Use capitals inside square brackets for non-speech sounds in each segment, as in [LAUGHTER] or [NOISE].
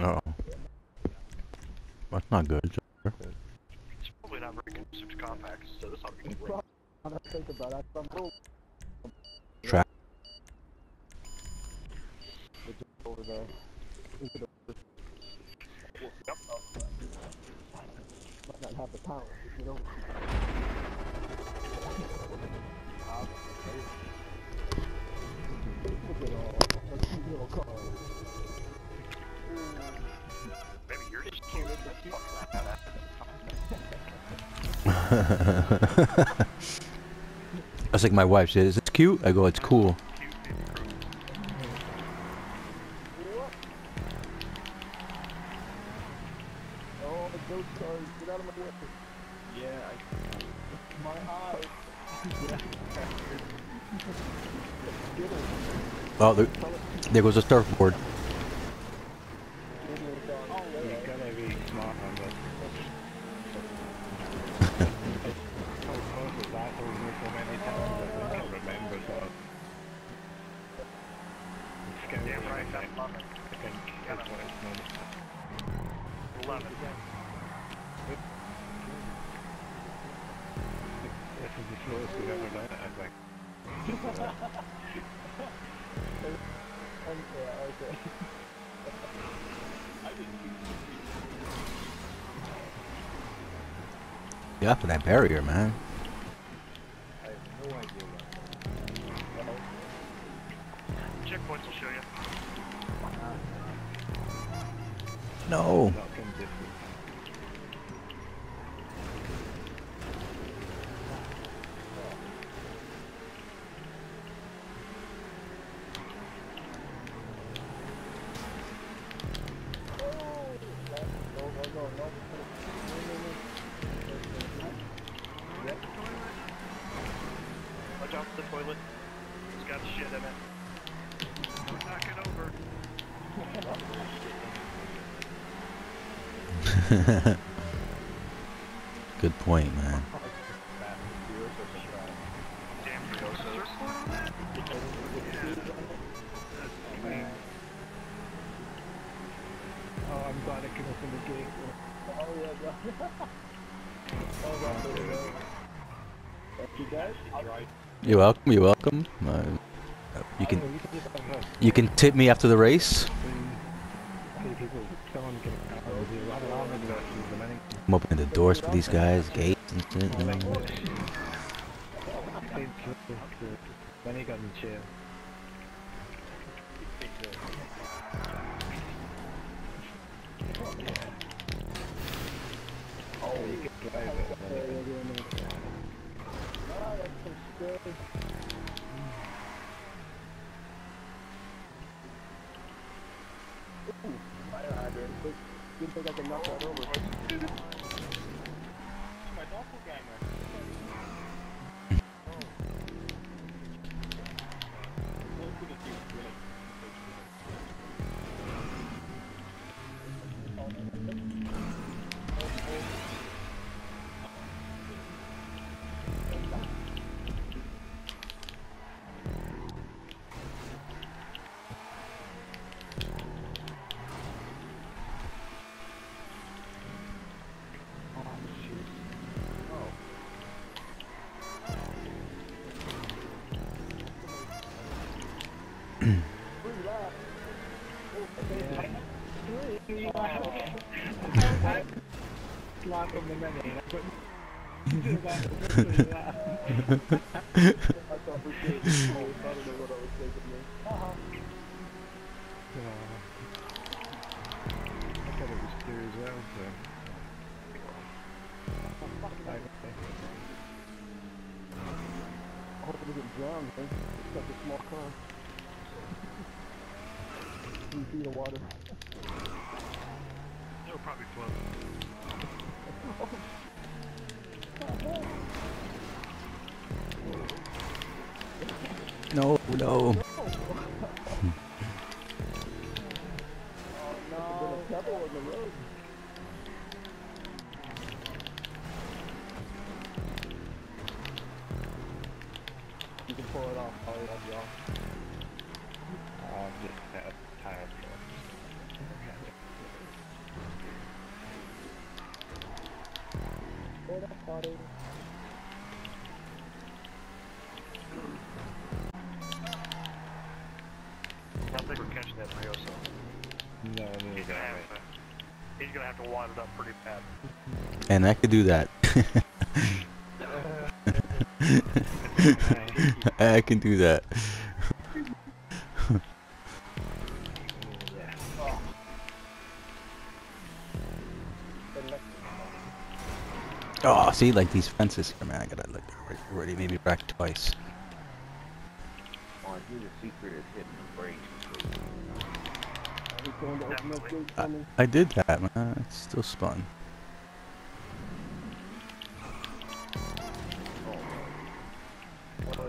Oh. That's not good. sir. It's probably not very conducive to compacts, so this ought to be great. Now that I think about it, I'm little Trap. over there. Is it a- Yep. Might not have the power, you know. That's like my wife says, it's cute. I go, it's cool. Oh. Oh, there, there goes a surfboard. Give me a dog. Oh, You yeah. gotta be smart on this. I suppose the battle with so many times that barrier, can Checkpoints will show you. No. Watch out for the toilet. It's got shit in it. [LAUGHS] Good point, man. Damn Briosos. Oh, I'm glad I can open the gate. Oh, yeah, yeah. oh, that's what it is. Thank you, guys. You're welcome. You're welcome. Uh, you can you can tip me after the race. I'm opening the doors for these guys, gates. Good thing I can knock that over. Well, so. I- got to get here as well. I hope we didn't drown, man. It's such a small car. Three feet of water. It'll probably float. No, no. You can pull it off. Oh, yeah, yeah. I'm just uh, tired. so- that's funny. I don't think we're catching that Brioso. No, no, He's gonna have to. He's gonna have to wad it up pretty bad. And I could do that. [LAUGHS] [LAUGHS] I can do that. Oh, see, like these fences here, man. I gotta look. already- Already maybe back twice. Oh, I hear the secret is hidden in brain. He's going to open up Definitely. gates for me. I did that, man. It's still spun. Oh,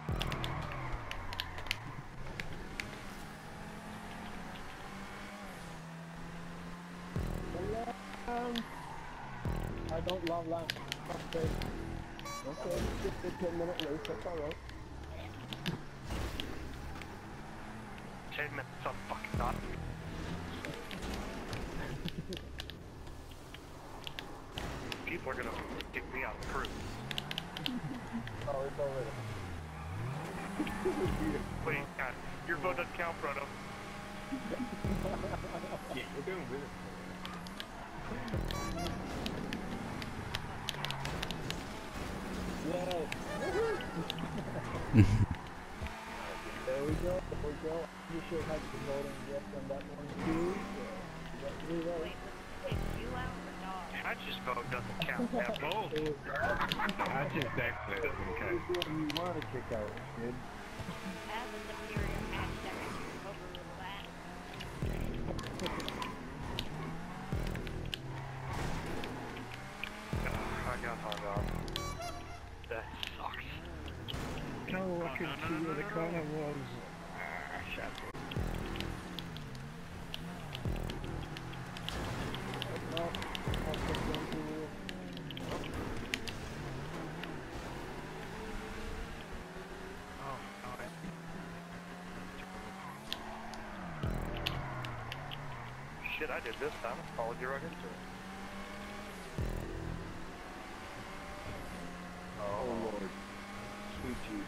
I don't love lamp. Okay. Okay, just a 10 minute race, that's alright. Ten minutes, I'm fucking not. People are gonna get me out of the crew. Oh, it's already. [LAUGHS] Wait, God, your vote doesn't count, Proto. Yeah, we're doing good. There we go, there we go. You should have some voting yes on that one too. So, you got I just doesn't count. That vote. I just doesn't count. You want to kick out, kid? I got hung up. That sucks. No, I couldn't see where the corner was. Ah, shit. No, Oh. Shit, I did this time. I followed you right into it.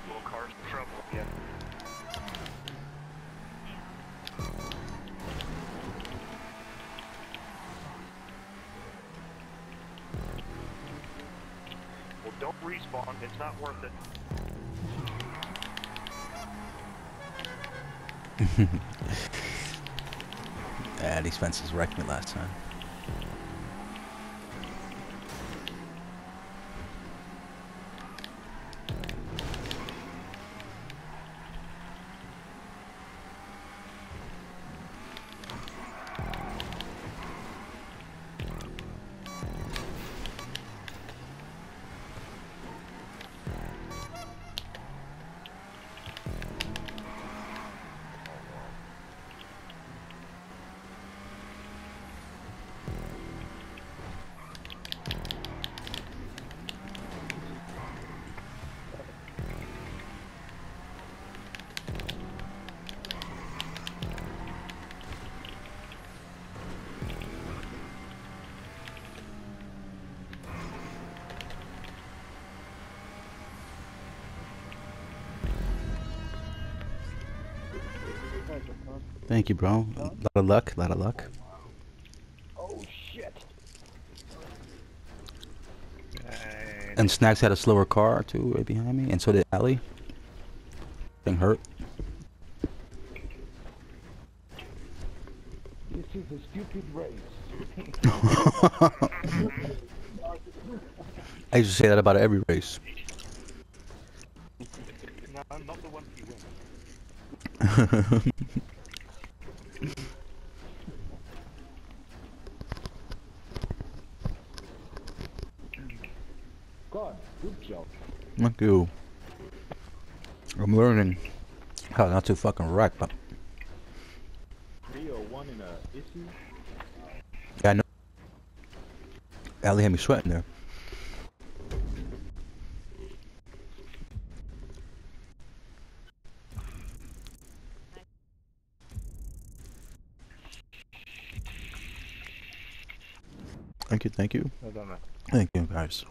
Little car's in trouble again. Well, don't respawn. It's not worth it. [LAUGHS] These fences wrecked me last time. Thank you, bro. A lot of luck, a lot of luck. Oh, shit. And Snacks had a slower car, too, right behind me. And so did Allie. Thing hurt. This is a stupid race. [LAUGHS] I used to say that about every race. No, I'm not the one who wins. [LAUGHS] I'm learning how not to fucking wreck, but Three or one in a issue. yeah, I know. Ali had me sweating there. Thank you, thank you, Well done, man. thank you, guys.